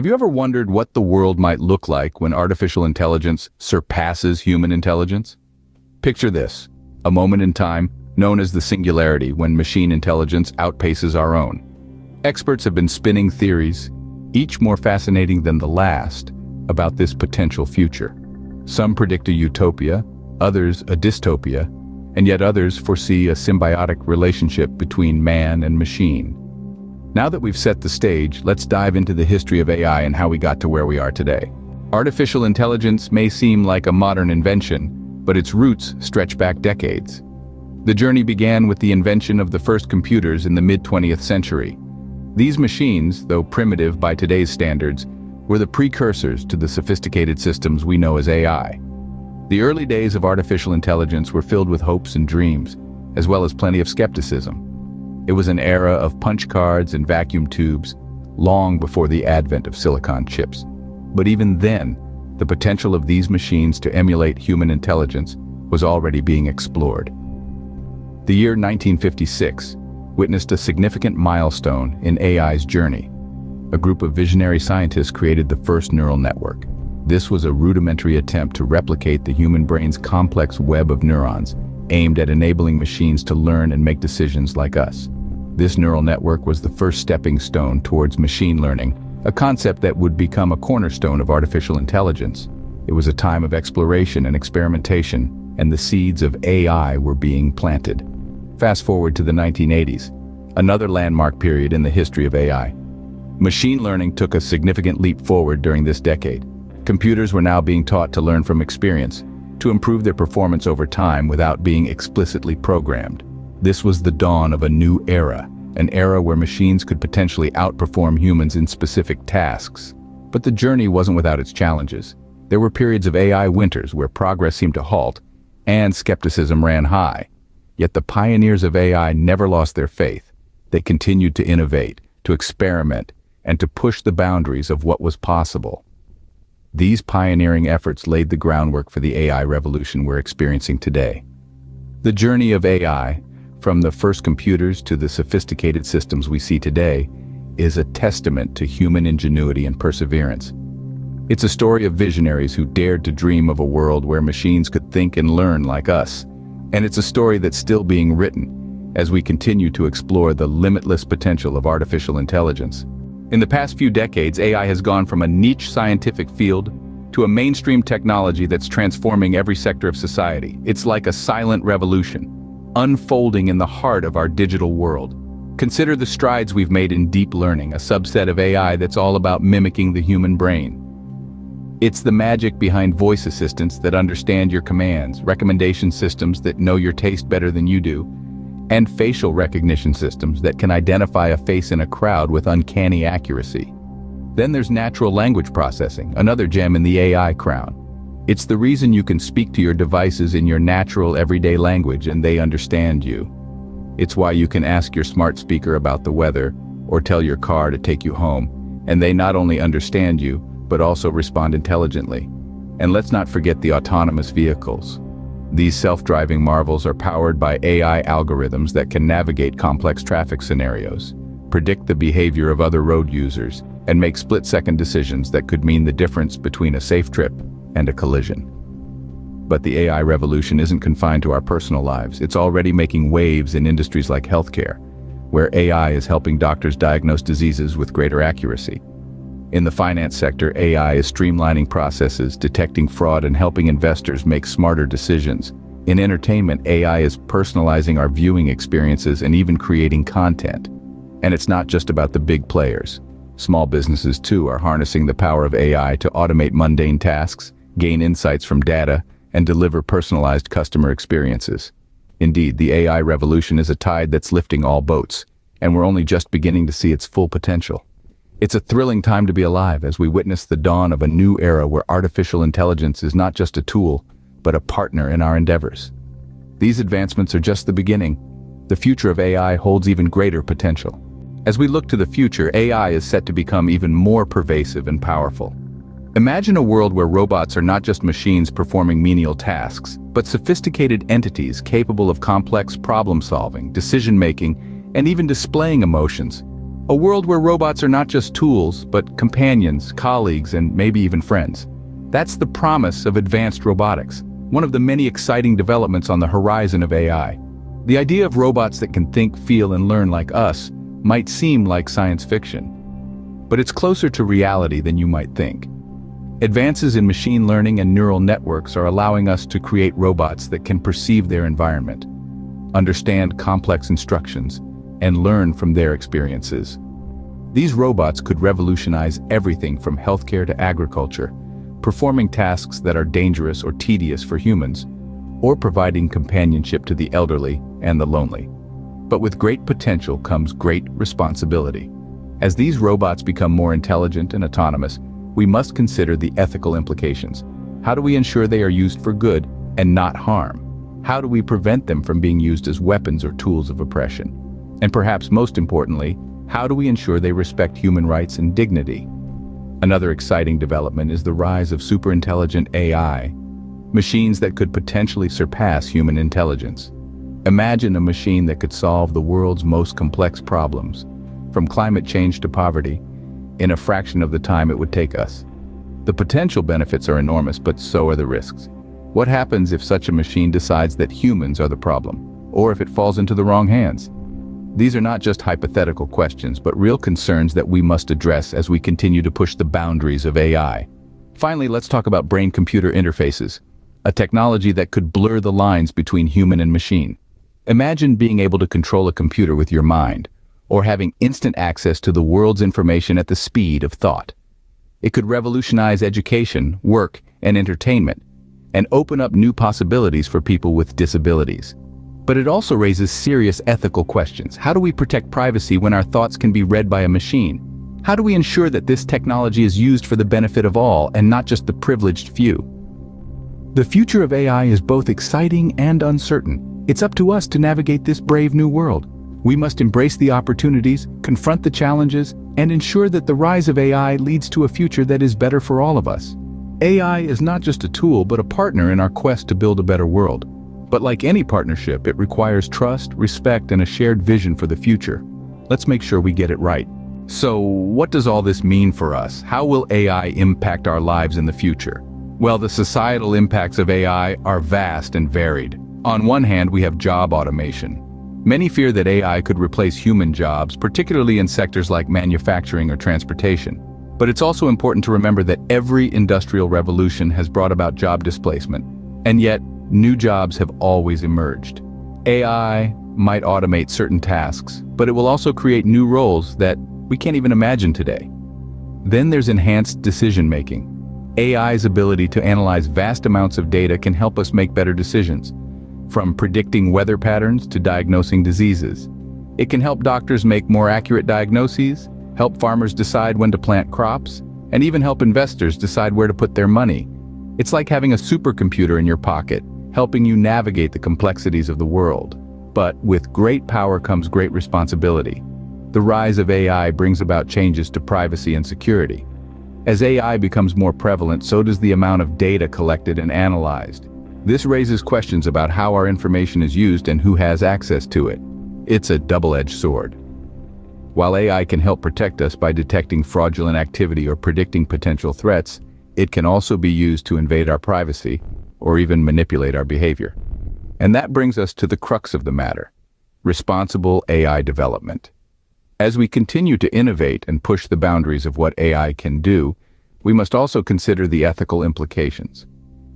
Have you ever wondered what the world might look like when artificial intelligence surpasses human intelligence? Picture this, a moment in time known as the singularity when machine intelligence outpaces our own. Experts have been spinning theories, each more fascinating than the last, about this potential future. Some predict a utopia, others a dystopia, and yet others foresee a symbiotic relationship between man and machine. Now that we've set the stage, let's dive into the history of AI and how we got to where we are today. Artificial intelligence may seem like a modern invention, but its roots stretch back decades. The journey began with the invention of the first computers in the mid-20th century. These machines, though primitive by today's standards, were the precursors to the sophisticated systems we know as AI. The early days of artificial intelligence were filled with hopes and dreams, as well as plenty of skepticism. It was an era of punch cards and vacuum tubes, long before the advent of silicon chips. But even then, the potential of these machines to emulate human intelligence was already being explored. The year 1956 witnessed a significant milestone in AI's journey. A group of visionary scientists created the first neural network. This was a rudimentary attempt to replicate the human brain's complex web of neurons aimed at enabling machines to learn and make decisions like us. This neural network was the first stepping stone towards machine learning, a concept that would become a cornerstone of artificial intelligence. It was a time of exploration and experimentation, and the seeds of AI were being planted. Fast forward to the 1980s, another landmark period in the history of AI. Machine learning took a significant leap forward during this decade. Computers were now being taught to learn from experience, to improve their performance over time without being explicitly programmed. This was the dawn of a new era, an era where machines could potentially outperform humans in specific tasks. But the journey wasn't without its challenges. There were periods of AI winters where progress seemed to halt, and skepticism ran high. Yet the pioneers of AI never lost their faith. They continued to innovate, to experiment, and to push the boundaries of what was possible. These pioneering efforts laid the groundwork for the AI revolution we're experiencing today. The journey of AI, from the first computers to the sophisticated systems we see today, is a testament to human ingenuity and perseverance. It's a story of visionaries who dared to dream of a world where machines could think and learn like us. And it's a story that's still being written as we continue to explore the limitless potential of artificial intelligence. In the past few decades, AI has gone from a niche scientific field to a mainstream technology that's transforming every sector of society. It's like a silent revolution, unfolding in the heart of our digital world. Consider the strides we've made in deep learning, a subset of AI that's all about mimicking the human brain. It's the magic behind voice assistants that understand your commands, recommendation systems that know your taste better than you do, and facial recognition systems that can identify a face in a crowd with uncanny accuracy. Then there's natural language processing, another gem in the AI crown. It's the reason you can speak to your devices in your natural everyday language and they understand you. It's why you can ask your smart speaker about the weather or tell your car to take you home, and they not only understand you, but also respond intelligently. And let's not forget the autonomous vehicles. These self-driving marvels are powered by AI algorithms that can navigate complex traffic scenarios, predict the behavior of other road users, and make split-second decisions that could mean the difference between a safe trip and a collision. But the AI revolution isn't confined to our personal lives. It's already making waves in industries like healthcare, where AI is helping doctors diagnose diseases with greater accuracy. In the finance sector, AI is streamlining processes, detecting fraud and helping investors make smarter decisions. In entertainment, AI is personalizing our viewing experiences and even creating content. And it's not just about the big players. Small businesses too are harnessing the power of AI to automate mundane tasks, gain insights from data, and deliver personalized customer experiences. Indeed, the AI revolution is a tide that's lifting all boats, and we're only just beginning to see its full potential. It's a thrilling time to be alive as we witness the dawn of a new era where artificial intelligence is not just a tool, but a partner in our endeavors. These advancements are just the beginning. The future of AI holds even greater potential. As we look to the future, AI is set to become even more pervasive and powerful. Imagine a world where robots are not just machines performing menial tasks, but sophisticated entities capable of complex problem-solving, decision-making, and even displaying emotions, A world where robots are not just tools, but companions, colleagues, and maybe even friends. That's the promise of advanced robotics, one of the many exciting developments on the horizon of AI. The idea of robots that can think, feel, and learn like us might seem like science fiction. But it's closer to reality than you might think. Advances in machine learning and neural networks are allowing us to create robots that can perceive their environment, understand complex instructions, and learn from their experiences. These robots could revolutionize everything from healthcare to agriculture, performing tasks that are dangerous or tedious for humans, or providing companionship to the elderly and the lonely. But with great potential comes great responsibility. As these robots become more intelligent and autonomous, we must consider the ethical implications. How do we ensure they are used for good and not harm? How do we prevent them from being used as weapons or tools of oppression? And perhaps most importantly, how do we ensure they respect human rights and dignity? Another exciting development is the rise of superintelligent AI, machines that could potentially surpass human intelligence. Imagine a machine that could solve the world's most complex problems, from climate change to poverty, in a fraction of the time it would take us. The potential benefits are enormous, but so are the risks. What happens if such a machine decides that humans are the problem, or if it falls into the wrong hands? These are not just hypothetical questions, but real concerns that we must address as we continue to push the boundaries of AI. Finally, let's talk about brain-computer interfaces, a technology that could blur the lines between human and machine. Imagine being able to control a computer with your mind, or having instant access to the world's information at the speed of thought. It could revolutionize education, work, and entertainment, and open up new possibilities for people with disabilities. But it also raises serious ethical questions. How do we protect privacy when our thoughts can be read by a machine? How do we ensure that this technology is used for the benefit of all and not just the privileged few? The future of AI is both exciting and uncertain. It's up to us to navigate this brave new world. We must embrace the opportunities, confront the challenges, and ensure that the rise of AI leads to a future that is better for all of us. AI is not just a tool but a partner in our quest to build a better world. But like any partnership, it requires trust, respect, and a shared vision for the future. Let's make sure we get it right. So, what does all this mean for us? How will AI impact our lives in the future? Well, the societal impacts of AI are vast and varied. On one hand, we have job automation. Many fear that AI could replace human jobs, particularly in sectors like manufacturing or transportation. But it's also important to remember that every industrial revolution has brought about job displacement. And yet, new jobs have always emerged. AI might automate certain tasks, but it will also create new roles that we can't even imagine today. Then there's enhanced decision-making. AI's ability to analyze vast amounts of data can help us make better decisions, from predicting weather patterns to diagnosing diseases. It can help doctors make more accurate diagnoses, help farmers decide when to plant crops, and even help investors decide where to put their money. It's like having a supercomputer in your pocket, helping you navigate the complexities of the world. But with great power comes great responsibility. The rise of AI brings about changes to privacy and security. As AI becomes more prevalent, so does the amount of data collected and analyzed. This raises questions about how our information is used and who has access to it. It's a double-edged sword. While AI can help protect us by detecting fraudulent activity or predicting potential threats, it can also be used to invade our privacy or even manipulate our behavior. And that brings us to the crux of the matter, responsible AI development. As we continue to innovate and push the boundaries of what AI can do, we must also consider the ethical implications.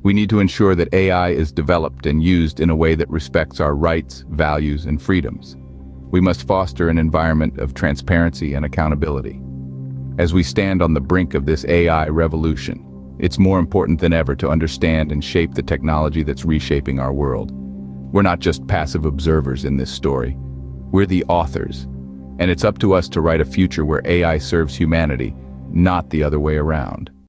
We need to ensure that AI is developed and used in a way that respects our rights, values, and freedoms. We must foster an environment of transparency and accountability. As we stand on the brink of this AI revolution, it's more important than ever to understand and shape the technology that's reshaping our world. We're not just passive observers in this story. We're the authors. And it's up to us to write a future where AI serves humanity, not the other way around.